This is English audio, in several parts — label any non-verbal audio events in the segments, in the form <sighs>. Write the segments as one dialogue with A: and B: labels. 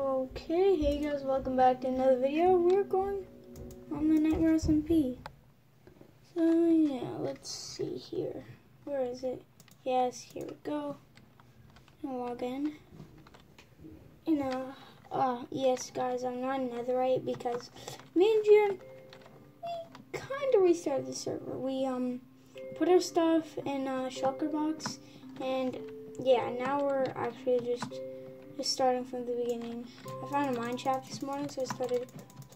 A: Okay, hey guys, welcome back to another video. We're going on the Nightmare SMP. So yeah, let's see here. Where is it? Yes, here we go. And log in. You know, uh, yes guys, I'm not netherite because me and June, we kind of restarted the server. We, um, put our stuff in a shulker box and yeah, now we're actually just just starting from the beginning. I found a mine shaft this morning, so I started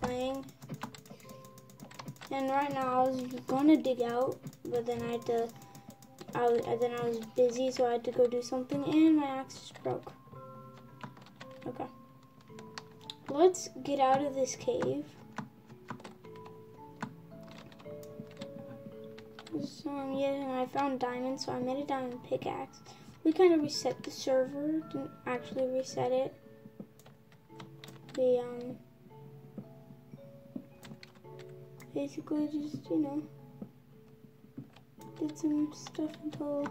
A: playing. And right now I was gonna dig out, but then I had to. I was, then I was busy, so I had to go do something, and my axe just broke. Okay. Let's get out of this cave. So, and I found diamonds, so I made a diamond pickaxe we kind of reset the server, didn't actually reset it. We, um, basically just, you know, did some stuff until,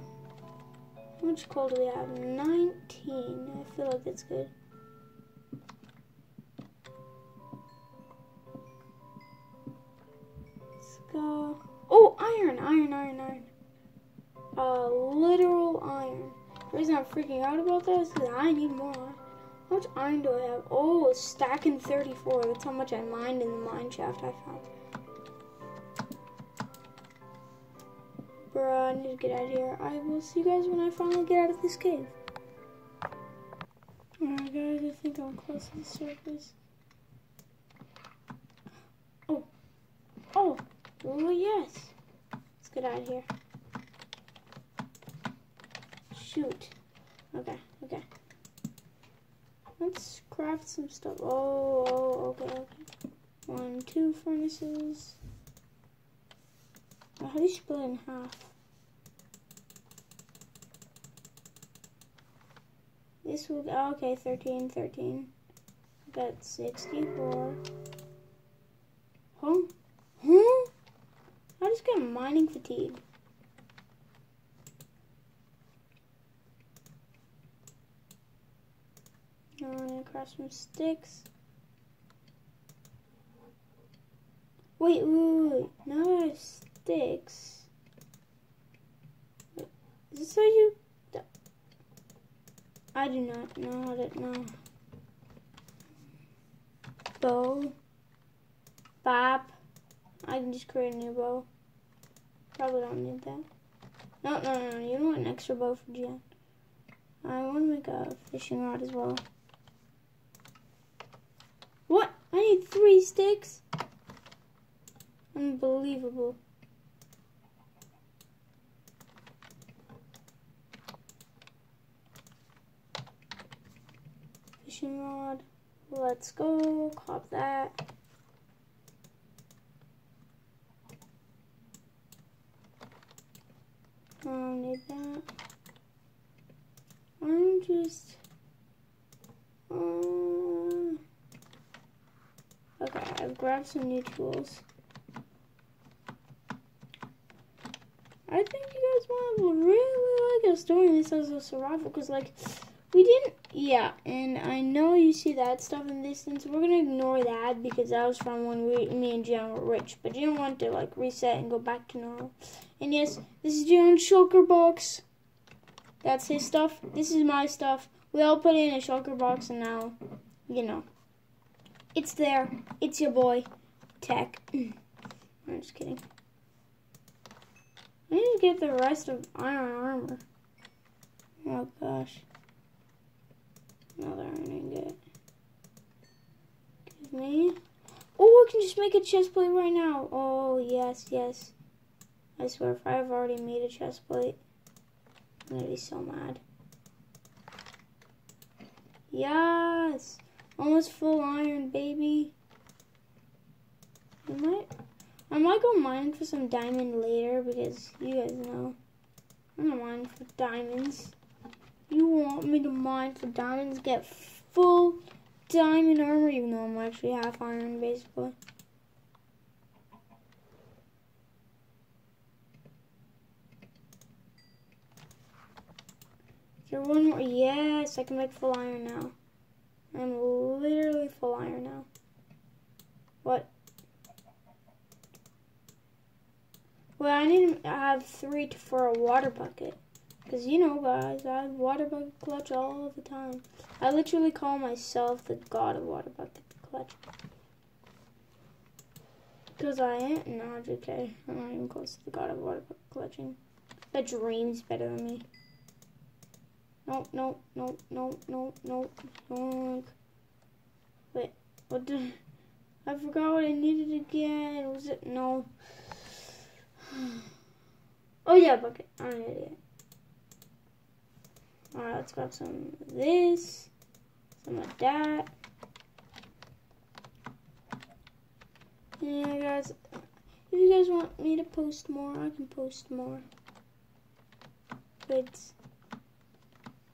A: how much coal do we have? 19. I feel like that's good. Let's go. Oh, iron, iron, iron, iron. Uh, literal iron. The reason I'm freaking out about that is because I need more. How much iron do I have? Oh, stacking 34. That's how much I mined in the mine shaft I found. Bruh, I need to get out of here. I will see you guys when I finally get out of this cave. Alright guys, I think I'm close to the surface. Oh. Oh. Oh yes. Let's get out of here. Shoot. Okay, okay. Let's craft some stuff. Oh, oh, okay, okay. One, two furnaces. how do you split it in half? This will, oh, okay, 13, 13. Got 64. Huh? Huh? I just got mining fatigue. Gonna craft some sticks. Wait, wait, wait, have sticks. Is this how you... I do not know how to know. Bow. Bop. I can just create a new bow. Probably don't need that. No, no, no, no. You don't want an extra bow for Jen. I want to make a fishing rod as well. I need three sticks? Unbelievable. Fishing rod. Let's go. Cop that. I don't need that. I'm just... Um, Okay, I've grabbed some new tools. I think you guys to really like us doing this as a survival because, like, we didn't. Yeah, and I know you see that stuff in the distance. We're gonna ignore that because that was from when we, me and Jan were rich. But you don't want to like reset and go back to normal. And yes, this is Jan's shulker box. That's his stuff. This is my stuff. We all put it in a shulker box, and now, you know. It's there. It's your boy, Tech. <clears throat> I'm just kidding. I need to get the rest of iron armor. Oh gosh. Another iron ingot. Give me. Oh, I can just make a chest plate right now. Oh, yes, yes. I swear, if I've already made a chest plate, I'm gonna be so mad. Yes! Almost full iron, baby. I might, I might go mine for some diamond later because you guys know I'm gonna mine for diamonds. You want me to mine for diamonds, get full diamond armor, even though I'm actually half iron, basically. Is one more? Yes, I can make full iron now. I'm literally full iron now. What? Well, I need to have three for a water bucket. Because, you know, guys, I have water bucket clutch all the time. I literally call myself the god of water bucket clutch. Because I am. No, JK. I'm not even close to the god of water bucket clutching. That dream's better than me. Nope, nope, nope, nope, nope, nope, nope. Wait, what did... I forgot what I needed again. Was it... No. <sighs> oh, yeah, bucket. I'm an idiot. Alright, let's grab some of this. Some of that. Yeah, guys. If you guys want me to post more, I can post more. Vids.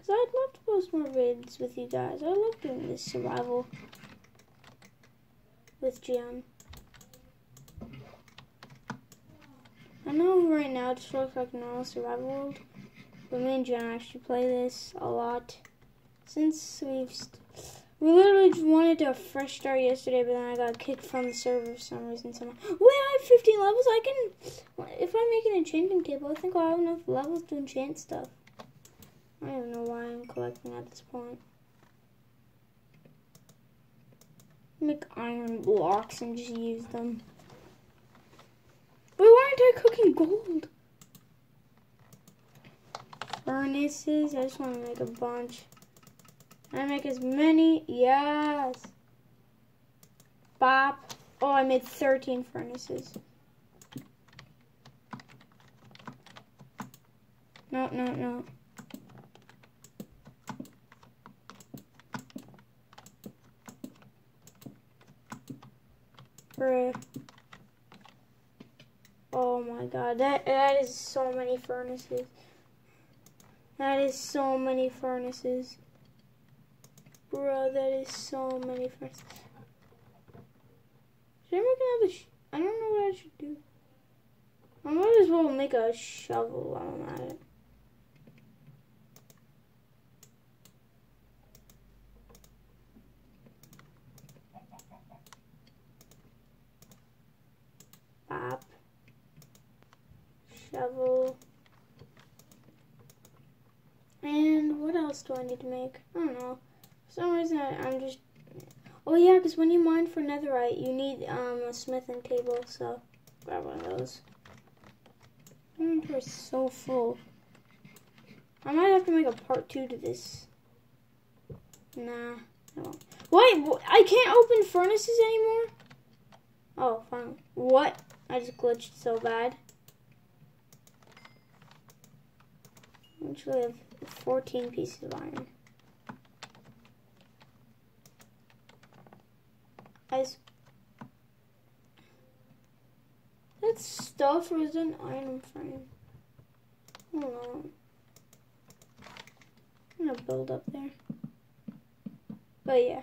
A: Because I'd love to post more vids with you guys. I love doing this survival with Gian. I know right now it just looks like normal survival world, but me and Gian actually play this a lot since we've. we literally wanted a fresh start yesterday, but then I got kicked from the server for some reason. Somehow, wait, I have 15 levels. I can, if I make an enchanting table, I think I'll have enough levels to enchant stuff. I don't know why I'm collecting at this point. Make iron blocks and just use them. Wait, why aren't I cooking gold? Furnaces, I just want to make a bunch. I make as many, yes. Bop. Oh, I made 13 furnaces. No, no, no. Oh my god, that that is so many furnaces. That is so many furnaces. Bro, that is so many furnaces. Should I make another I don't know what I should do. I might as well make a shovel while I'm at it. And what else do I need to make? I don't know. For some reason, I, am just... Oh, yeah, because when you mine for netherite, you need um, a smithing table, so grab one of those. Is so full. I might have to make a part two to this. Nah, I won't. Wait, I can't open furnaces anymore? Oh, fine. What? I just glitched so bad. Actually, have 14 pieces of iron. Guys, that stuff was an iron frame. Hold on. I'm gonna build up there. But yeah.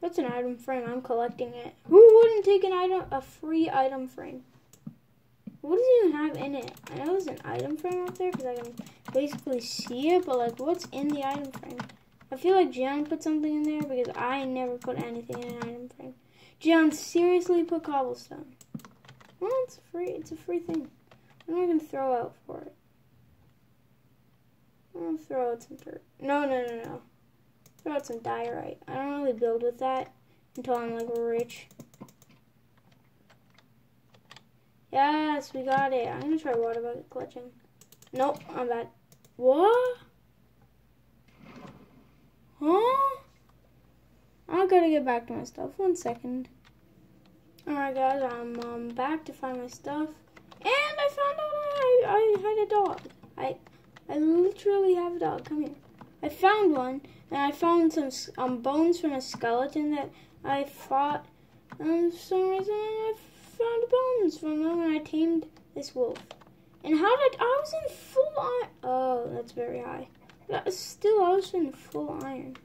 A: That's an item frame. I'm collecting it. Who wouldn't take an item, a free item frame? What does it even have in it? I know there's an item frame out there because I can basically see it, but like what's in the item frame? I feel like Gian put something in there because I never put anything in an item frame. Gian seriously put cobblestone. Well, it's free. It's a free thing. I'm not to throw out for it? I'm to throw out some dirt. No, no, no, no. Throw out some diorite. I don't really build with that until I'm like rich. Yes, we got it. I'm gonna try water bucket clutching. Nope, I'm bad. What? Huh? I gotta get back to my stuff. One second. Alright guys, I'm um, back to find my stuff. And I found out I, I had a dog. I I literally have a dog. Come here. I found one, and I found some um, bones from a skeleton that I fought. And for some reason, I found bones from when I tamed this wolf. And how did I was in full iron? Oh, that's very high. But still, I was in full iron.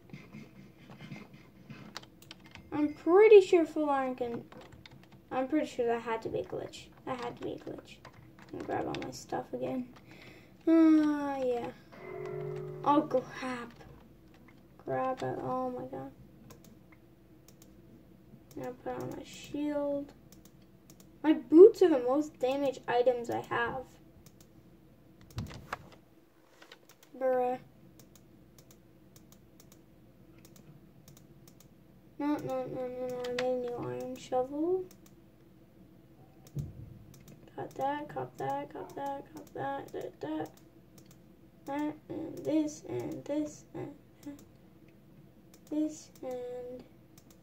A: I'm pretty sure full iron can. I'm pretty sure that had to be a glitch. That had to be a glitch. I'm gonna grab all my stuff again. Ah, uh, yeah. Oh crap. Grab it. Oh my god. Now put on my shield. My boots are the most damaged items I have. Bruh. No, no, no, no, no. I made a new iron shovel. Got that, cop that, cop that, cop that, that, that. That, and this, and this, and. This, and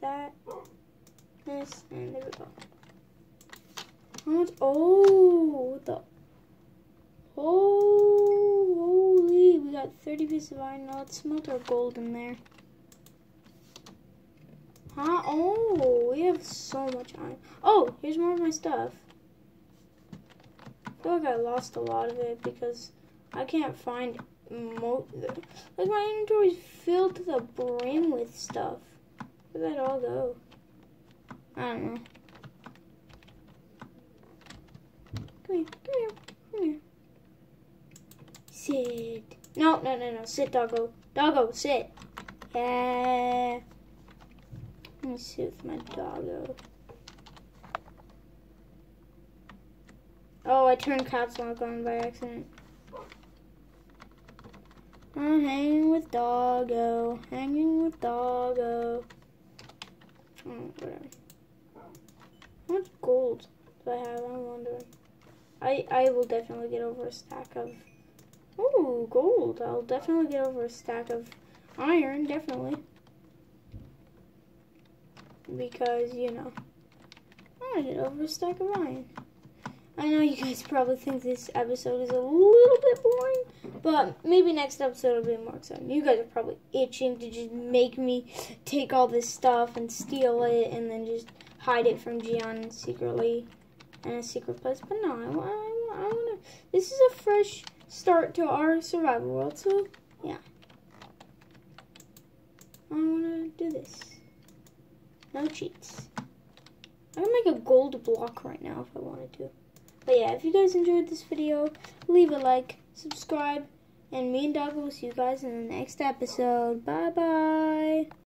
A: that. This, and there we go. Oh, the. Oh, holy. We got 30 pieces of iron. Now let's smelt our gold in there. Huh? Oh, we have so much iron. Oh, here's more of my stuff. I feel like I lost a lot of it because I can't find mo like my inventory's filled to the brim with stuff. Where'd that all go? I don't know. Come here, come here, come here. Sit. No, no, no, no. Sit, doggo. Doggo, sit. Yeah. Let me see with my doggo. Oh, I turned caps lock on by accident. I'm hanging with doggo. Hanging with doggo. Oh, whatever. How much gold do I have? I'm wondering. I, I will definitely get over a stack of... Oh, gold. I'll definitely get over a stack of iron, definitely because, you know, I get over a stack of iron. I know you guys probably think this episode is a little bit boring, but maybe next episode will be more exciting. You guys are probably itching to just make me take all this stuff and steal it and then just hide it from Gian secretly in a secret place. But no, I, I, I want to. This is a fresh start to our survival world, so yeah. I want to do this. No cheats. I can make a gold block right now if I wanted to. But yeah, if you guys enjoyed this video, leave a like, subscribe, and me and Dog will see you guys in the next episode. Bye-bye.